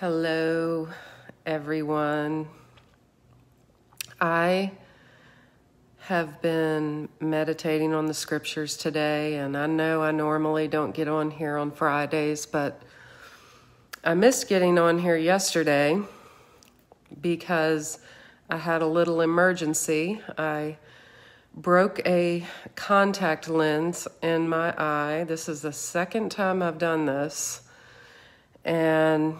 Hello, everyone. I have been meditating on the scriptures today, and I know I normally don't get on here on Fridays, but I missed getting on here yesterday because I had a little emergency. I broke a contact lens in my eye. This is the second time I've done this, and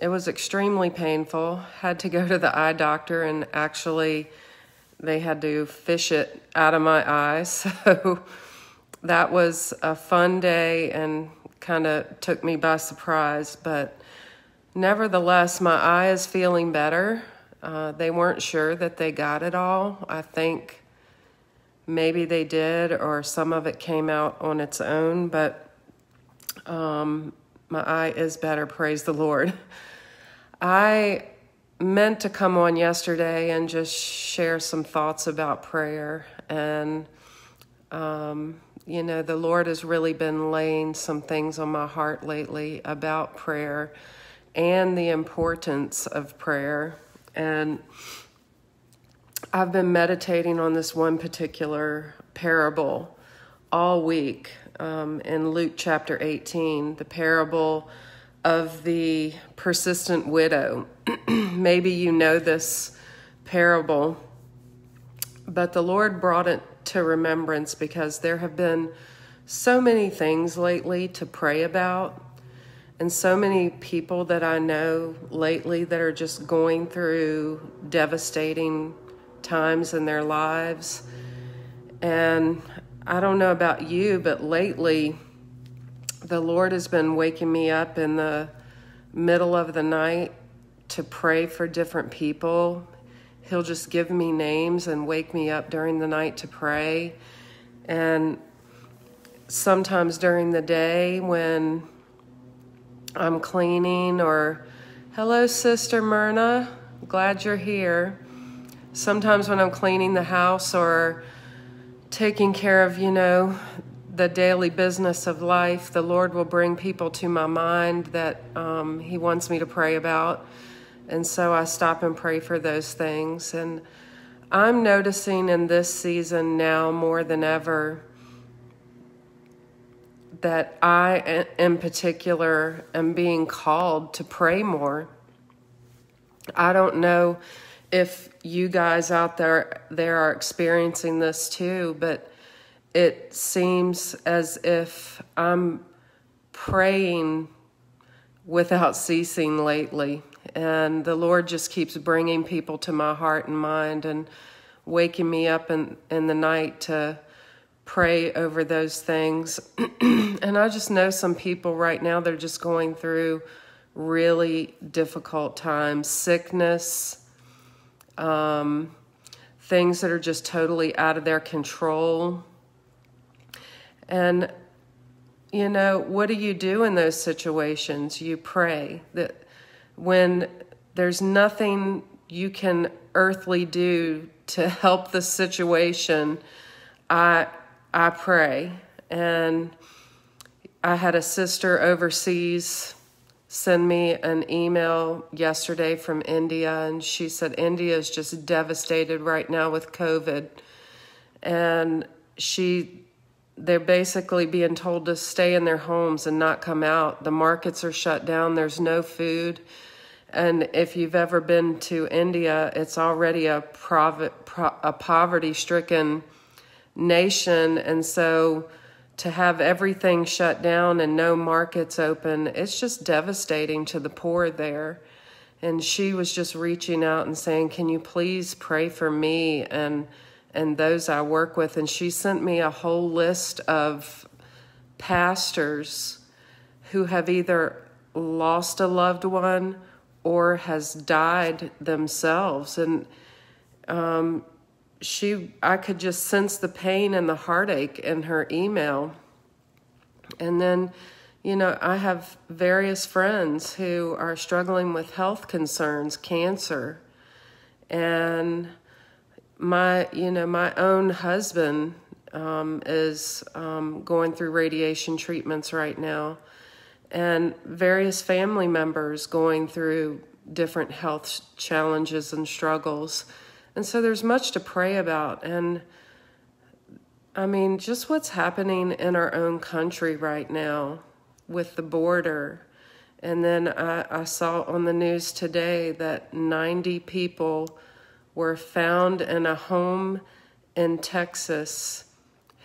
it was extremely painful. Had to go to the eye doctor, and actually, they had to fish it out of my eye. So that was a fun day and kind of took me by surprise. But nevertheless, my eye is feeling better. Uh, they weren't sure that they got it all. I think maybe they did, or some of it came out on its own, but um, my eye is better, praise the Lord. I meant to come on yesterday and just share some thoughts about prayer. And, um, you know, the Lord has really been laying some things on my heart lately about prayer and the importance of prayer. And I've been meditating on this one particular parable all week um, in Luke chapter 18, the parable of the persistent widow. Maybe you know this parable, but the Lord brought it to remembrance because there have been so many things lately to pray about, and so many people that I know lately that are just going through devastating times in their lives. And I don't know about you, but lately, the Lord has been waking me up in the middle of the night to pray for different people. He'll just give me names and wake me up during the night to pray. And sometimes during the day when I'm cleaning or, hello, Sister Myrna, glad you're here. Sometimes when I'm cleaning the house or taking care of, you know, the daily business of life, the Lord will bring people to my mind that um, He wants me to pray about. And so I stop and pray for those things. And I'm noticing in this season now more than ever that I, in particular, am being called to pray more. I don't know if you guys out there there are experiencing this too, but it seems as if I'm praying without ceasing lately. And the Lord just keeps bringing people to my heart and mind and waking me up in, in the night to pray over those things. and I just know some people right now, they're just going through really difficult times sickness, um, things that are just totally out of their control. And, you know, what do you do in those situations? You pray that when there's nothing you can earthly do to help the situation, I, I pray. And I had a sister overseas send me an email yesterday from India, and she said India is just devastated right now with COVID. And she they're basically being told to stay in their homes and not come out. The markets are shut down, there's no food. And if you've ever been to India, it's already a, a poverty stricken nation. And so to have everything shut down and no markets open, it's just devastating to the poor there. And she was just reaching out and saying, Can you please pray for me? And and those I work with. And she sent me a whole list of pastors who have either lost a loved one or has died themselves. And um, she, I could just sense the pain and the heartache in her email. And then, you know, I have various friends who are struggling with health concerns, cancer, and my you know my own husband um, is um, going through radiation treatments right now and various family members going through different health challenges and struggles. And so there's much to pray about. And I mean, just what's happening in our own country right now with the border. And then I, I saw on the news today that 90 people were found in a home in Texas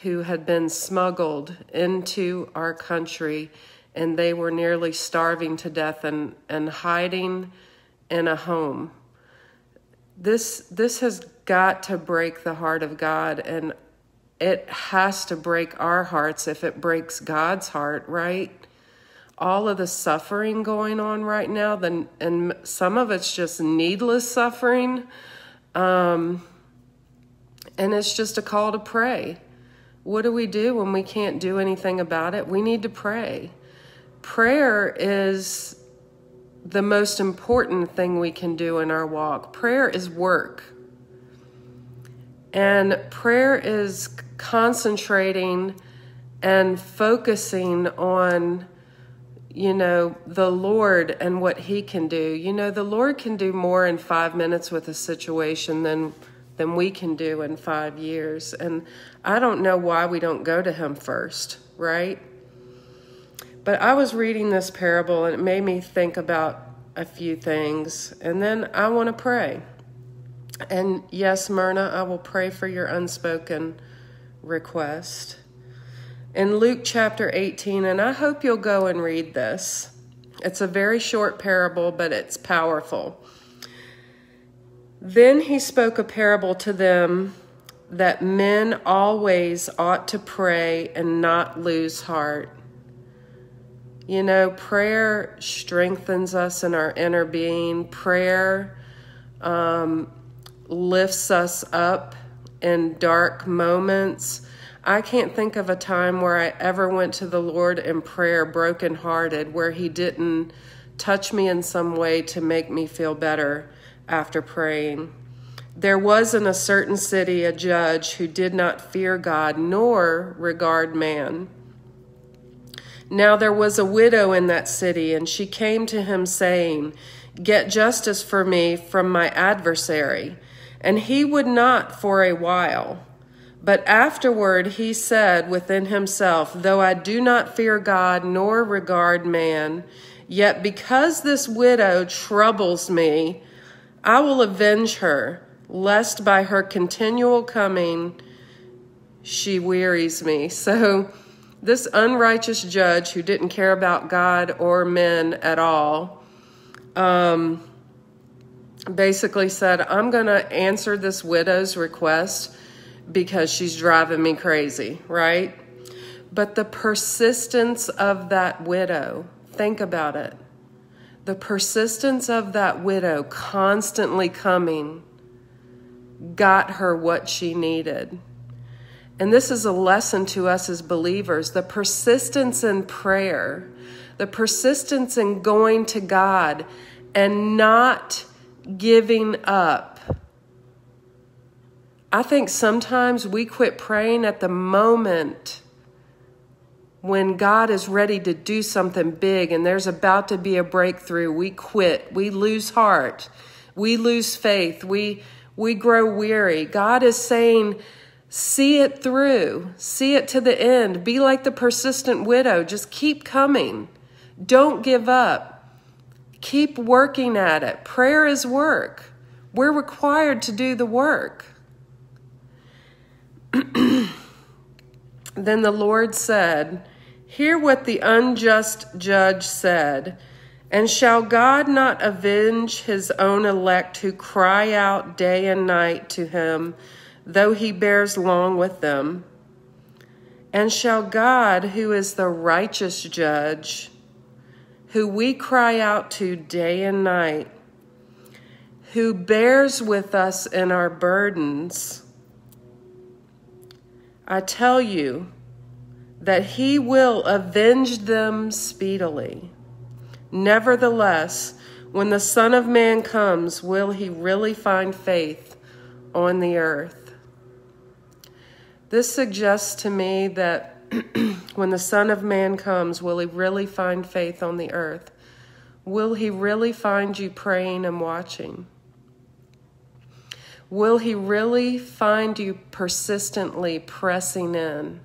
who had been smuggled into our country and they were nearly starving to death and, and hiding in a home. This, this has got to break the heart of God, and it has to break our hearts if it breaks God's heart, right? All of the suffering going on right now, then, and some of it's just needless suffering. Um, and it's just a call to pray. What do we do when we can't do anything about it? We need to pray. Prayer is the most important thing we can do in our walk. Prayer is work. And prayer is concentrating and focusing on, you know, the Lord and what He can do. You know, the Lord can do more in five minutes with a situation than than we can do in five years. And I don't know why we don't go to Him first, right? But I was reading this parable and it made me think about a few things. And then I want to pray. And yes, Myrna, I will pray for your unspoken request. In Luke chapter 18, and I hope you'll go and read this. It's a very short parable, but it's powerful. Then he spoke a parable to them that men always ought to pray and not lose heart. You know, prayer strengthens us in our inner being. Prayer um, lifts us up in dark moments. I can't think of a time where I ever went to the Lord in prayer brokenhearted, where He didn't touch me in some way to make me feel better after praying. There was in a certain city a judge who did not fear God nor regard man. Now there was a widow in that city, and she came to him, saying, Get justice for me from my adversary. And he would not for a while. But afterward he said within himself, Though I do not fear God nor regard man, yet because this widow troubles me, I will avenge her, lest by her continual coming she wearies me. So, this unrighteous judge who didn't care about God or men at all um, basically said, I'm going to answer this widow's request because she's driving me crazy, right? But the persistence of that widow, think about it. The persistence of that widow constantly coming got her what she needed. And this is a lesson to us as believers the persistence in prayer, the persistence in going to God and not giving up. I think sometimes we quit praying at the moment when God is ready to do something big and there's about to be a breakthrough. We quit, we lose heart, we lose faith, we, we grow weary. God is saying, See it through. See it to the end. Be like the persistent widow. Just keep coming. Don't give up. Keep working at it. Prayer is work. We're required to do the work. then the Lord said, Hear what the unjust judge said. And shall God not avenge his own elect who cry out day and night to him? Though he bears long with them? And shall God, who is the righteous judge, who we cry out to day and night, who bears with us in our burdens, I tell you that he will avenge them speedily. Nevertheless, when the Son of Man comes, will he really find faith on the earth? This suggests to me that when the Son of Man comes, will he really find faith on the earth? Will he really find you praying and watching? Will he really find you persistently pressing in?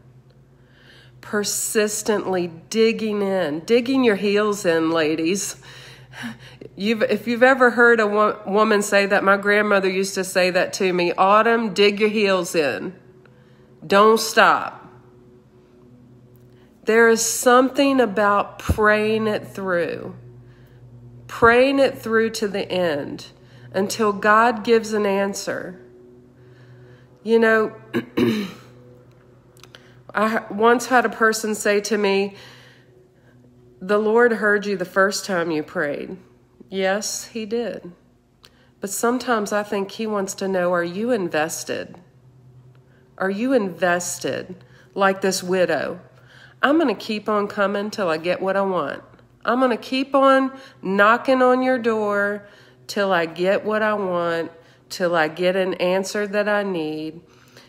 Persistently digging in, digging your heels in, ladies. You've, if you've ever heard a wo- woman say that, my grandmother used to say that to me Autumn, dig your heels in. Don't stop. There is something about praying it through, praying it through to the end until God gives an answer. You know, I once had a person say to me, The Lord heard you the first time you prayed. Yes, He did. But sometimes I think He wants to know Are you invested? Are you invested like this widow? I'm going to keep on coming till I get what I want. I'm going to keep on knocking on your door till I get what I want, till I get an answer that I need.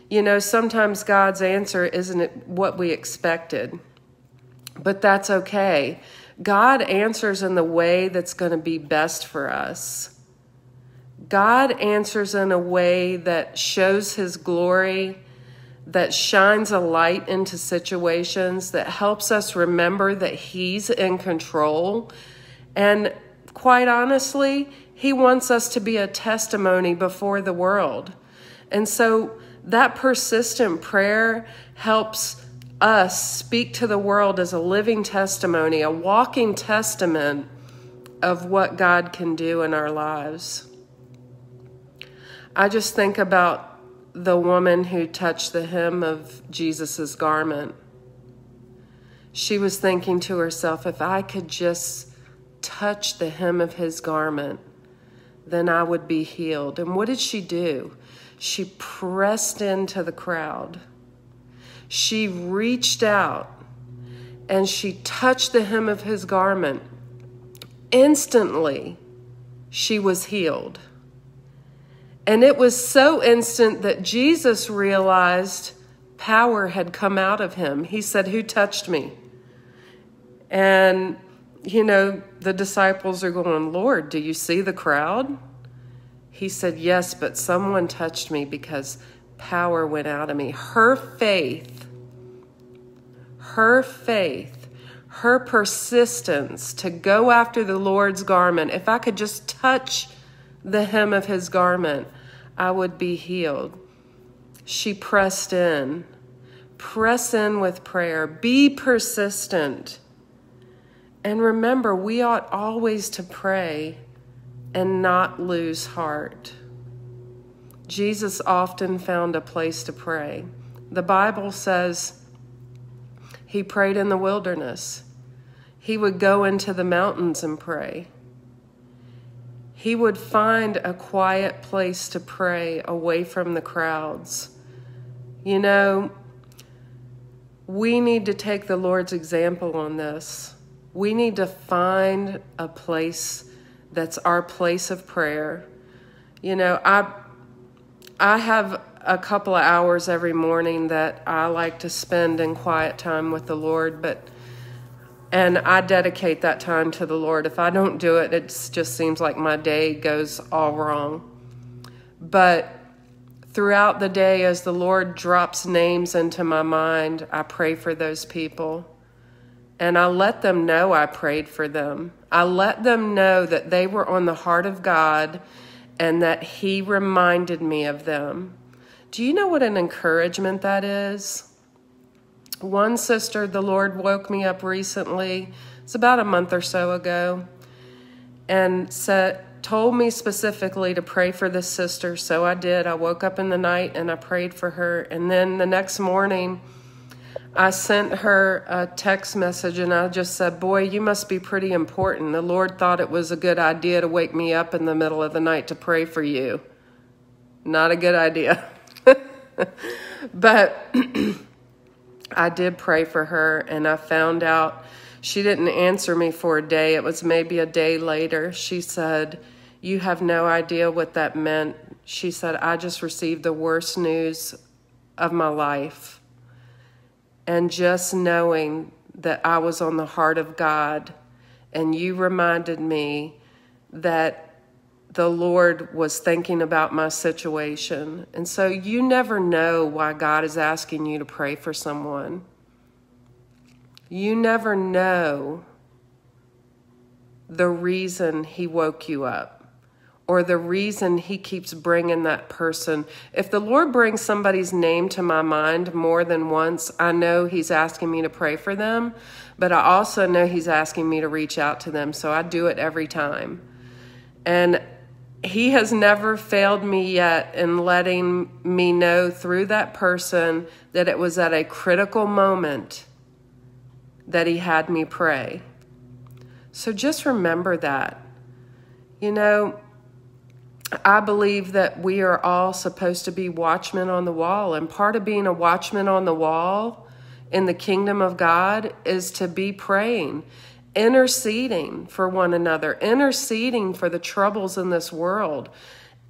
You know, sometimes God's answer isn't what we expected, but that's okay. God answers in the way that's going to be best for us. God answers in a way that shows his glory, that shines a light into situations, that helps us remember that he's in control. And quite honestly, he wants us to be a testimony before the world. And so that persistent prayer helps us speak to the world as a living testimony, a walking testament of what God can do in our lives. I just think about the woman who touched the hem of Jesus' garment. She was thinking to herself, if I could just touch the hem of his garment, then I would be healed. And what did she do? She pressed into the crowd. She reached out and she touched the hem of his garment. Instantly, she was healed. And it was so instant that Jesus realized power had come out of him. He said, Who touched me? And you know, the disciples are going, Lord, do you see the crowd? He said, Yes, but someone touched me because power went out of me. Her faith, her faith, her persistence to go after the Lord's garment, if I could just touch the hem of his garment, I would be healed. She pressed in. Press in with prayer. Be persistent. And remember, we ought always to pray and not lose heart. Jesus often found a place to pray. The Bible says he prayed in the wilderness. He would go into the mountains and pray. He would find a quiet place to pray away from the crowds. You know, we need to take the Lord's example on this. We need to find a place that's our place of prayer. You know, I I have a couple of hours every morning that I like to spend in quiet time with the Lord, but and I dedicate that time to the Lord. If I don't do it, it just seems like my day goes all wrong. But throughout the day, as the Lord drops names into my mind, I pray for those people. And I let them know I prayed for them. I let them know that they were on the heart of God and that He reminded me of them. Do you know what an encouragement that is? One sister, the Lord woke me up recently, it's about a month or so ago, and said, told me specifically to pray for this sister. So I did. I woke up in the night and I prayed for her. And then the next morning, I sent her a text message and I just said, Boy, you must be pretty important. The Lord thought it was a good idea to wake me up in the middle of the night to pray for you. Not a good idea. but I did pray for her and I found out she didn't answer me for a day. It was maybe a day later. She said, You have no idea what that meant. She said, I just received the worst news of my life and just knowing that I was on the heart of God, and you reminded me that the Lord was thinking about my situation. And so you never know why God is asking you to pray for someone. You never know the reason He woke you up or the reason he keeps bringing that person. If the Lord brings somebody's name to my mind more than once, I know he's asking me to pray for them, but I also know he's asking me to reach out to them, so I do it every time. And he has never failed me yet in letting me know through that person that it was at a critical moment that he had me pray. So just remember that. You know, I believe that we are all supposed to be watchmen on the wall. And part of being a watchman on the wall in the kingdom of God is to be praying, interceding for one another, interceding for the troubles in this world,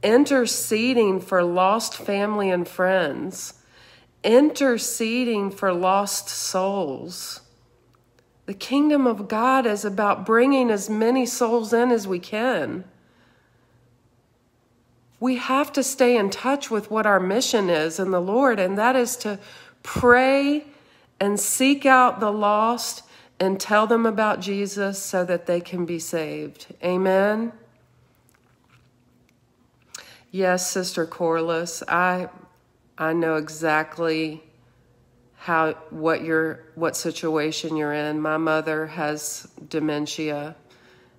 interceding for lost family and friends, interceding for lost souls. The kingdom of God is about bringing as many souls in as we can we have to stay in touch with what our mission is in the Lord, and that is to pray and seek out the lost and tell them about Jesus so that they can be saved. Amen. Yes, Sister Corliss, I I know exactly how what your what situation you're in. My mother has dementia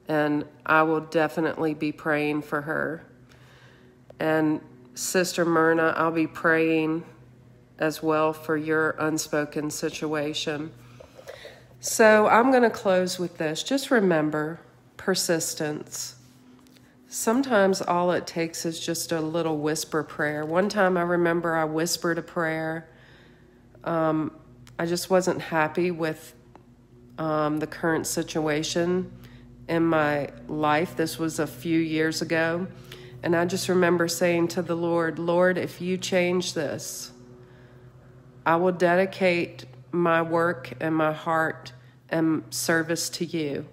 and I will definitely be praying for her. And Sister Myrna, I'll be praying as well for your unspoken situation. So I'm going to close with this. Just remember persistence. Sometimes all it takes is just a little whisper prayer. One time I remember I whispered a prayer. Um, I just wasn't happy with um, the current situation in my life. This was a few years ago. And I just remember saying to the Lord, Lord, if you change this, I will dedicate my work and my heart and service to you.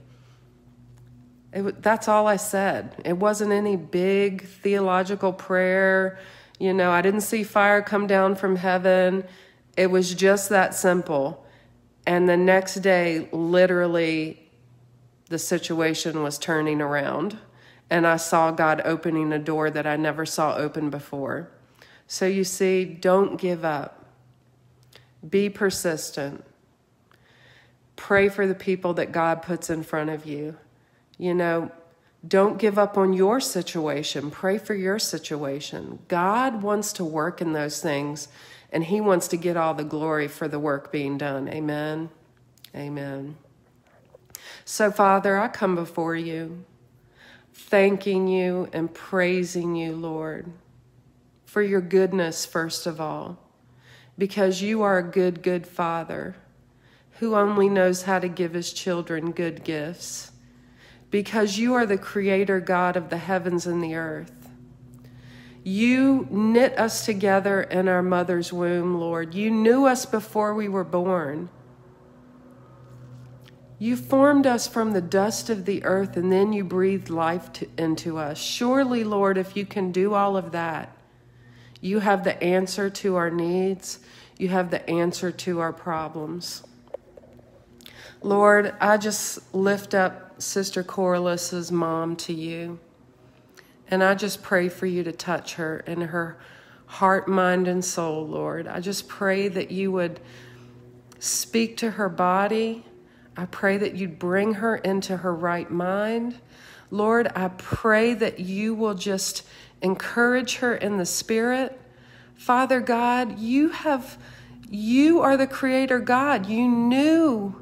It, that's all I said. It wasn't any big theological prayer. You know, I didn't see fire come down from heaven. It was just that simple. And the next day, literally, the situation was turning around and I saw God opening a door that I never saw open before. So you see, don't give up. Be persistent. Pray for the people that God puts in front of you. You know, don't give up on your situation. Pray for your situation. God wants to work in those things, and He wants to get all the glory for the work being done. Amen. Amen. So, Father, I come before you thanking you and praising you, Lord, for your goodness, first of all, because you are a good, good Father who only knows how to give his children good gifts, because you are the Creator God of the heavens and the earth. You knit us together in our mother's womb, Lord. You knew us before we were born. You formed us from the dust of the earth and then you breathed life to, into us. Surely, Lord, if you can do all of that, you have the answer to our needs, you have the answer to our problems. Lord, I just lift up Sister Corliss's mom to you. And I just pray for you to touch her in her heart, mind, and soul, Lord. I just pray that you would speak to her body I pray that you'd bring her into her right mind. Lord, I pray that you will just encourage her in the spirit. Father God, you have you are the creator God. You knew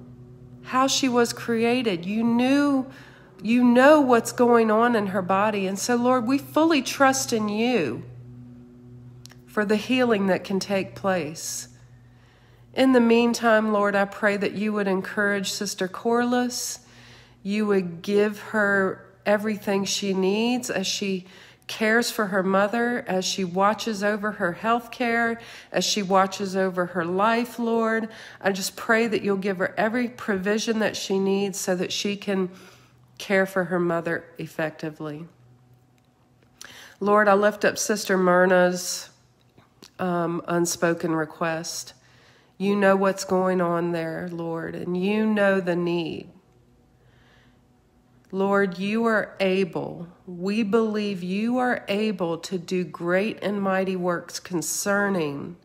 how she was created. You knew you know what's going on in her body. And so Lord, we fully trust in you for the healing that can take place. In the meantime, Lord, I pray that you would encourage Sister Corliss. You would give her everything she needs as she cares for her mother, as she watches over her health care, as she watches over her life, Lord. I just pray that you'll give her every provision that she needs so that she can care for her mother effectively. Lord, I lift up Sister Myrna's um, unspoken request. You know what's going on there, Lord, and you know the need. Lord, you are able, we believe you are able to do great and mighty works concerning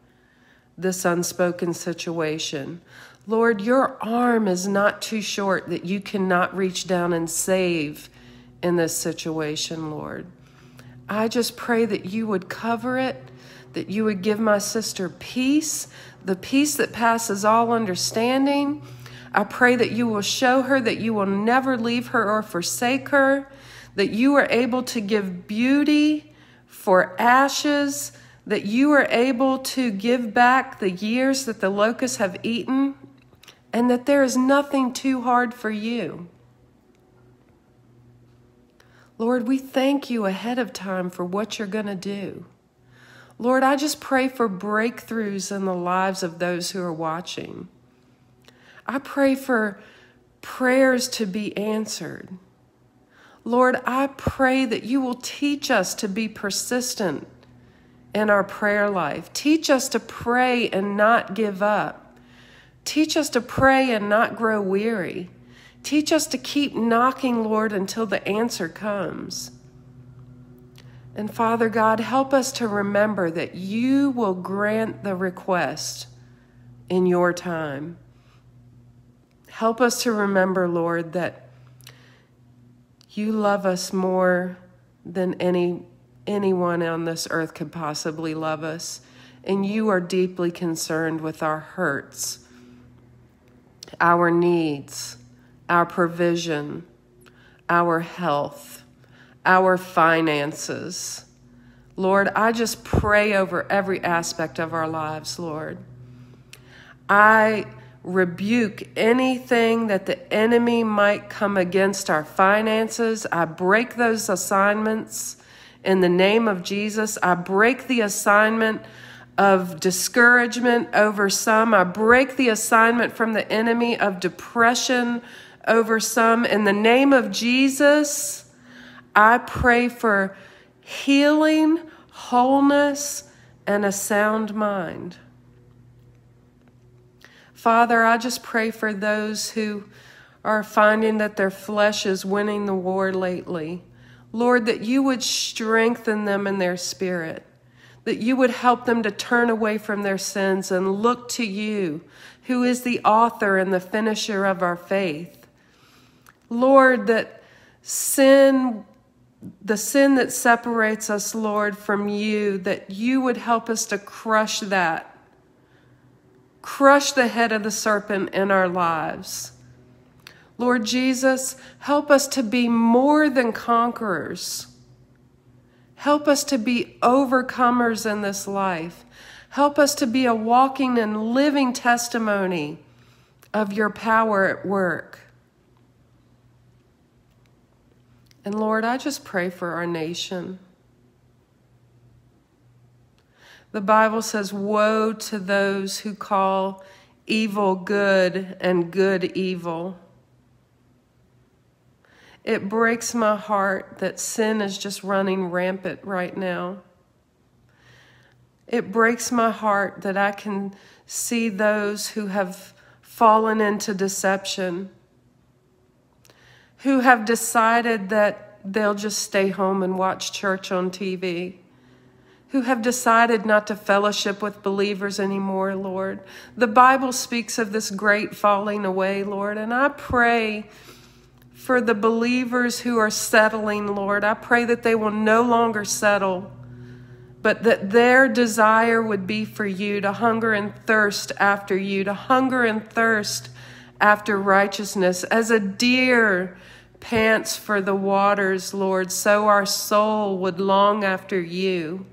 this unspoken situation. Lord, your arm is not too short that you cannot reach down and save in this situation, Lord. I just pray that you would cover it, that you would give my sister peace, the peace that passes all understanding I pray that you will show her that you will never leave her or forsake her, that you are able to give beauty for ashes, that you are able to give back the years that the locusts have eaten, and that there is nothing too hard for you. Lord, we thank you ahead of time for what you're going to do. Lord, I just pray for breakthroughs in the lives of those who are watching. I pray for prayers to be answered. Lord, I pray that you will teach us to be persistent in our prayer life. Teach us to pray and not give up. Teach us to pray and not grow weary. Teach us to keep knocking, Lord, until the answer comes. And Father God, help us to remember that you will grant the request in your time. Help us to remember, Lord, that you love us more than any anyone on this earth could possibly love us, and you are deeply concerned with our hurts, our needs, our provision, our health, our finances. Lord, I just pray over every aspect of our lives, Lord. I rebuke anything that the enemy might come against our finances. I break those assignments in the name of Jesus. I break the assignment of discouragement over some. I break the assignment from the enemy of depression over some. In the name of Jesus, I pray for healing, wholeness, and a sound mind. Father, I just pray for those who are finding that their flesh is winning the war lately. Lord, that you would strengthen them in their spirit, that you would help them to turn away from their sins and look to you, who is the author and the finisher of our faith. Lord, that sin, the sin that separates us, Lord, from you, that you would help us to crush that Crush the head of the serpent in our lives. Lord Jesus, help us to be more than conquerors. Help us to be overcomers in this life. Help us to be a walking and living testimony of your power at work. And Lord, I just pray for our nation. The Bible says, Woe to those who call evil good and good evil. It breaks my heart that sin is just running rampant right now. It breaks my heart that I can see those who have fallen into deception, who have decided that they'll just stay home and watch church on TV who have decided not to fellowship with believers anymore, Lord. The Bible speaks of this great falling away, Lord, and I pray for the believers who are settling, Lord. I pray that they will no longer settle, but that their desire would be for you to hunger and thirst after you, to hunger and thirst after righteousness. As a deer pants for the waters, Lord, so our soul would long after you.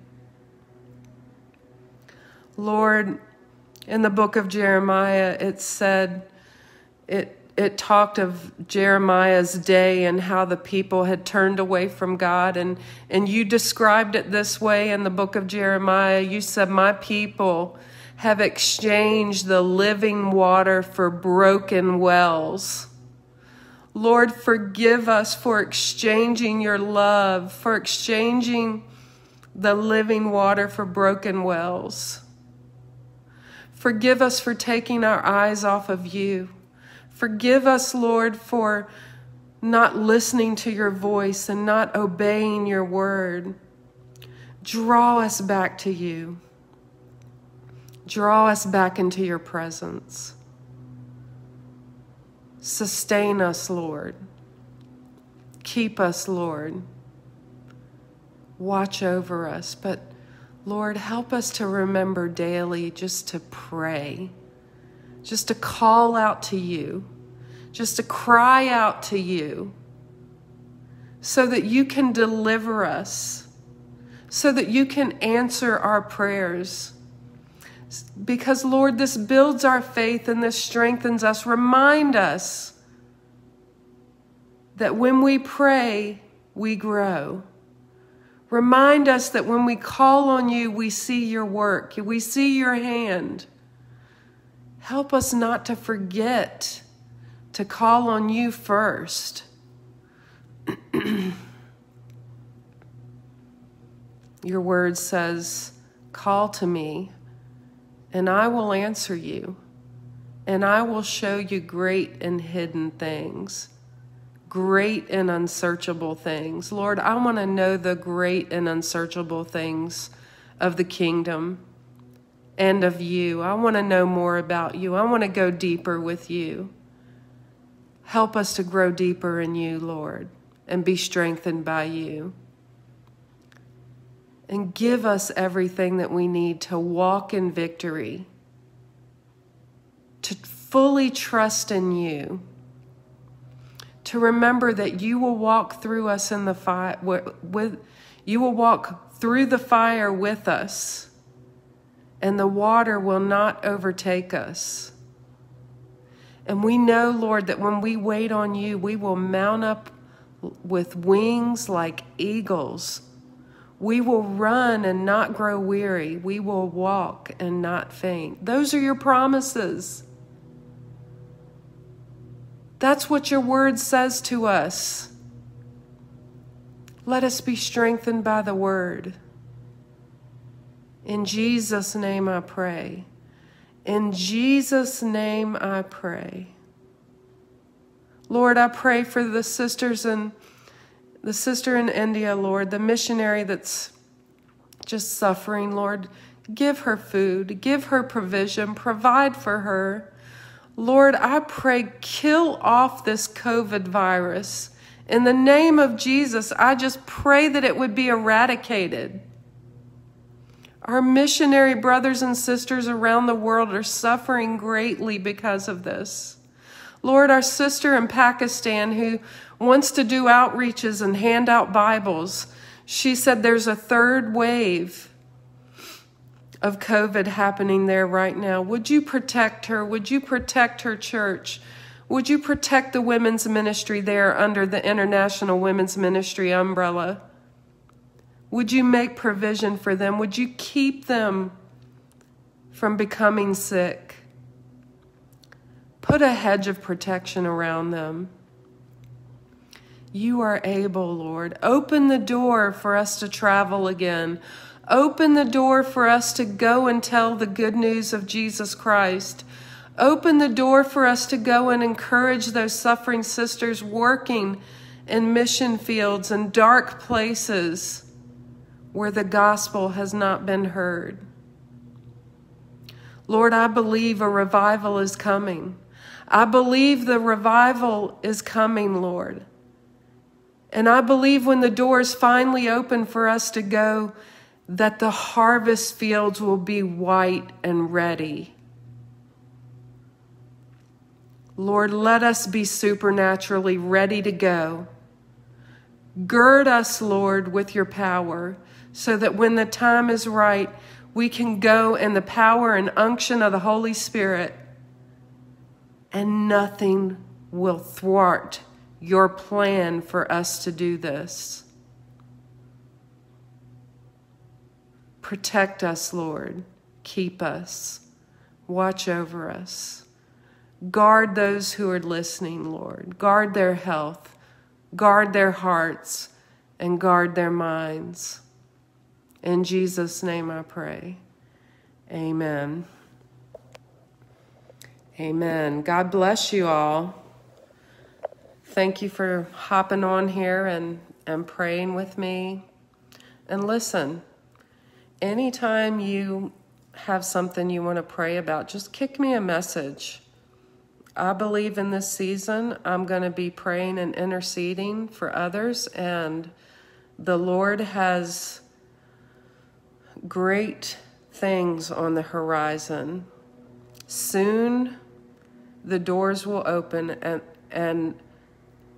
Lord, in the book of Jeremiah, it said, it, it talked of Jeremiah's day and how the people had turned away from God. And, and you described it this way in the book of Jeremiah. You said, My people have exchanged the living water for broken wells. Lord, forgive us for exchanging your love, for exchanging the living water for broken wells. Forgive us for taking our eyes off of you. Forgive us, Lord, for not listening to your voice and not obeying your word. Draw us back to you. Draw us back into your presence. Sustain us, Lord. Keep us, Lord. Watch over us. But, Lord, help us to remember daily just to pray just to call out to you, just to cry out to you, so that you can deliver us, so that you can answer our prayers. Because, Lord, this builds our faith and this strengthens us. Remind us that when we pray, we grow. Remind us that when we call on you, we see your work, we see your hand. Help us not to forget to call on you first. Your word says, Call to me, and I will answer you, and I will show you great and hidden things, great and unsearchable things. Lord, I want to know the great and unsearchable things of the kingdom and of you. I want to know more about you. I want to go deeper with you. Help us to grow deeper in you, Lord, and be strengthened by you. And give us everything that we need to walk in victory, to fully trust in you, to remember that you will walk through us in the fire, with, you will walk through the fire with us and the water will not overtake us. And we know, Lord, that when we wait on you, we will mount up with wings like eagles. We will run and not grow weary. We will walk and not faint. Those are your promises. That's what your word says to us. Let us be strengthened by the word. In Jesus' name I pray. In Jesus' name I pray. Lord, I pray for the sisters and the sister in India, Lord, the missionary that's just suffering, Lord. Give her food, give her provision, provide for her. Lord, I pray, kill off this COVID virus. In the name of Jesus, I just pray that it would be eradicated. Our missionary brothers and sisters around the world are suffering greatly because of this. Lord, our sister in Pakistan who wants to do outreaches and hand out Bibles, she said there's a third wave of COVID happening there right now. Would you protect her? Would you protect her church? Would you protect the women's ministry there under the International Women's Ministry umbrella? Would you make provision for them? Would you keep them from becoming sick? Put a hedge of protection around them. You are able, Lord. Open the door for us to travel again. Open the door for us to go and tell the good news of Jesus Christ. Open the door for us to go and encourage those suffering sisters working in mission fields and dark places where the gospel has not been heard. Lord, I believe a revival is coming. I believe the revival is coming, Lord. And I believe when the doors finally open for us to go, that the harvest fields will be white and ready. Lord, let us be supernaturally ready to go. Gird us, Lord, with your power so that when the time is right, we can go in the power and unction of the Holy Spirit and nothing will thwart your plan for us to do this. Protect us, Lord. Keep us. Watch over us. Guard those who are listening, Lord. Guard their health. Guard their hearts and guard their minds. In Jesus' name I pray. Amen. Amen. God bless you all. Thank you for hopping on here and, and praying with me. And listen, anytime you have something you want to pray about, just kick me a message. I believe in this season I'm going to be praying and interceding for others, and the Lord has great things on the horizon. Soon the doors will open and and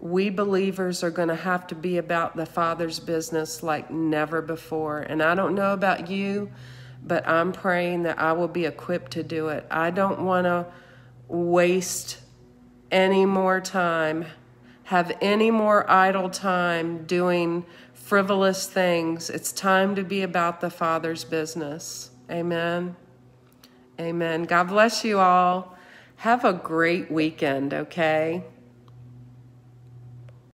we believers are going to have to be about the Father's business like never before. And I don't know about you, but I'm praying that I will be equipped to do it. I don't want to waste any more time, have any more idle time doing frivolous things. It's time to be about the Father's business. Amen. Amen. God bless you all. Have a great weekend, okay?